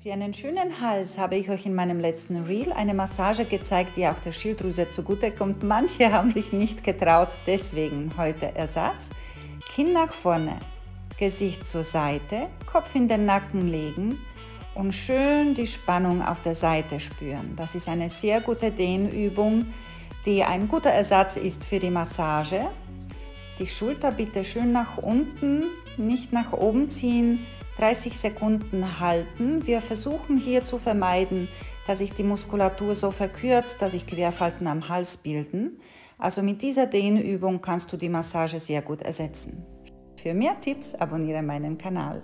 Für einen schönen Hals habe ich euch in meinem letzten Reel eine Massage gezeigt, die auch der Schilddrüse zugutekommt. Manche haben sich nicht getraut, deswegen heute Ersatz. Kinn nach vorne, Gesicht zur Seite, Kopf in den Nacken legen und schön die Spannung auf der Seite spüren. Das ist eine sehr gute Dehnübung, die ein guter Ersatz ist für die Massage. Die Schulter bitte schön nach unten, nicht nach oben ziehen, 30 Sekunden halten. Wir versuchen hier zu vermeiden, dass sich die Muskulatur so verkürzt, dass sich Querfalten am Hals bilden. Also mit dieser Dehnübung kannst du die Massage sehr gut ersetzen. Für mehr Tipps abonniere meinen Kanal.